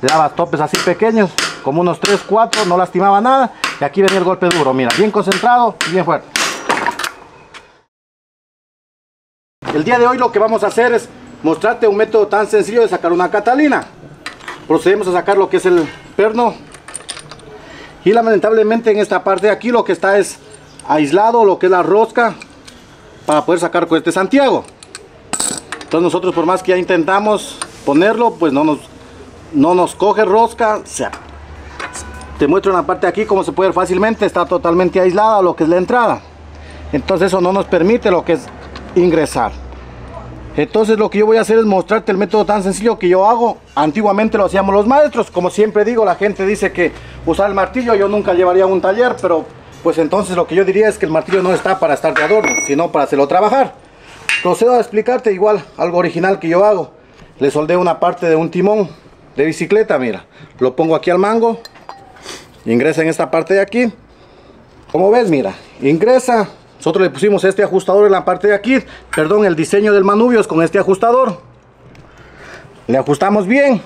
Daba topes así pequeños, como unos 3, 4, no lastimaba nada. Y aquí venía el golpe duro, mira, bien concentrado y bien fuerte. El día de hoy lo que vamos a hacer es mostrarte un método tan sencillo de sacar una catalina. Procedemos a sacar lo que es el perno. Y lamentablemente en esta parte de aquí lo que está es aislado lo que es la rosca para poder sacar con este Santiago. Entonces nosotros por más que ya intentamos ponerlo, pues no nos, no nos coge rosca. O sea, te muestro en la parte aquí como se puede fácilmente, está totalmente aislada lo que es la entrada. Entonces eso no nos permite lo que es ingresar. Entonces lo que yo voy a hacer es mostrarte el método tan sencillo que yo hago. Antiguamente lo hacíamos los maestros. Como siempre digo, la gente dice que usar el martillo yo nunca llevaría un taller, pero pues entonces lo que yo diría es que el martillo no está para estar de adorno, sino para hacerlo trabajar. Procedo a explicarte igual algo original que yo hago. Le soldeo una parte de un timón de bicicleta, mira. Lo pongo aquí al mango. Ingresa en esta parte de aquí. Como ves, mira, ingresa nosotros le pusimos este ajustador en la parte de aquí, perdón, el diseño del manubios con este ajustador. Le ajustamos bien.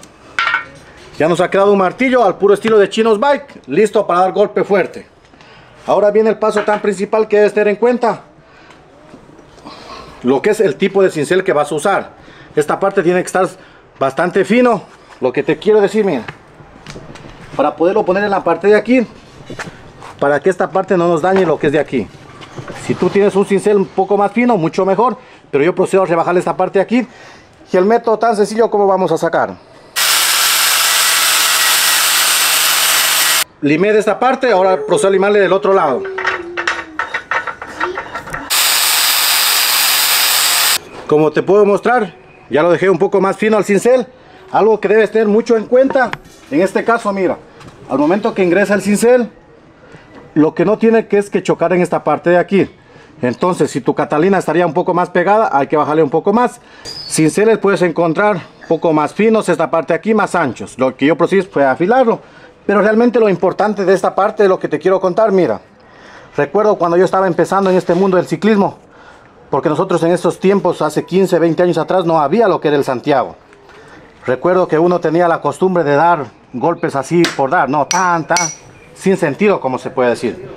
Ya nos ha quedado un martillo al puro estilo de Chinos Bike, listo para dar golpe fuerte. Ahora viene el paso tan principal que debes tener en cuenta. Lo que es el tipo de cincel que vas a usar. Esta parte tiene que estar bastante fino. Lo que te quiero decir, mira. Para poderlo poner en la parte de aquí. Para que esta parte no nos dañe lo que es de aquí. Si tú tienes un cincel un poco más fino, mucho mejor. Pero yo procedo a rebajar esta parte de aquí. Y el método tan sencillo como vamos a sacar. Limé de esta parte, ahora procedo a limarle del otro lado. Como te puedo mostrar, ya lo dejé un poco más fino al cincel. Algo que debes tener mucho en cuenta. En este caso, mira, al momento que ingresa el cincel, lo que no tiene que es que chocar en esta parte de aquí. Entonces, si tu Catalina estaría un poco más pegada, hay que bajarle un poco más. Cinceles puedes encontrar un poco más finos, esta parte aquí más anchos. Lo que yo procedí fue afilarlo. Pero realmente lo importante de esta parte de lo que te quiero contar, mira. Recuerdo cuando yo estaba empezando en este mundo del ciclismo. Porque nosotros en esos tiempos, hace 15, 20 años atrás, no había lo que era el Santiago. Recuerdo que uno tenía la costumbre de dar golpes así por dar, no, tan, tan sin sentido, como se puede decir.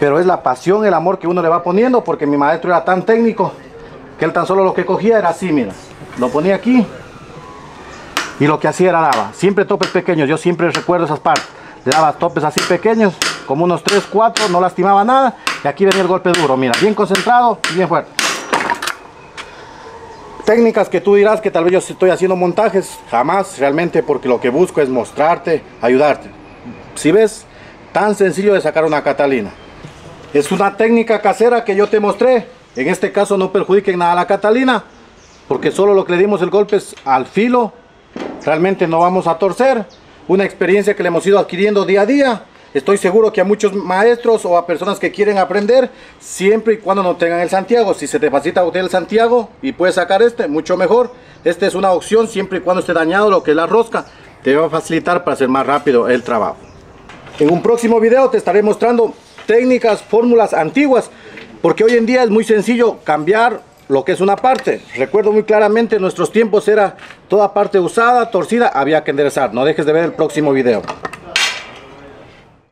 Pero es la pasión, el amor que uno le va poniendo, porque mi maestro era tan técnico que él tan solo lo que cogía era así, mira. Lo ponía aquí y lo que hacía era daba. Siempre topes pequeños, yo siempre recuerdo esas partes. Le daba topes así pequeños, como unos 3, 4, no lastimaba nada. Y aquí venía el golpe duro, mira, bien concentrado y bien fuerte. Técnicas que tú dirás que tal vez yo estoy haciendo montajes, jamás realmente porque lo que busco es mostrarte, ayudarte. Si ves, Tan sencillo de sacar una Catalina. Es una técnica casera que yo te mostré. En este caso no perjudiquen nada a la Catalina. Porque solo lo que le dimos el golpe es al filo. Realmente no vamos a torcer. Una experiencia que le hemos ido adquiriendo día a día. Estoy seguro que a muchos maestros o a personas que quieren aprender, siempre y cuando no tengan el Santiago. Si se te facilita usted el Santiago y puedes sacar este, mucho mejor. Esta es una opción siempre y cuando esté dañado lo que es la rosca. Te va a facilitar para hacer más rápido el trabajo. En un próximo video te estaré mostrando técnicas, fórmulas antiguas, porque hoy en día es muy sencillo cambiar lo que es una parte. Recuerdo muy claramente, en nuestros tiempos era toda parte usada, torcida, había que enderezar. No dejes de ver el próximo video.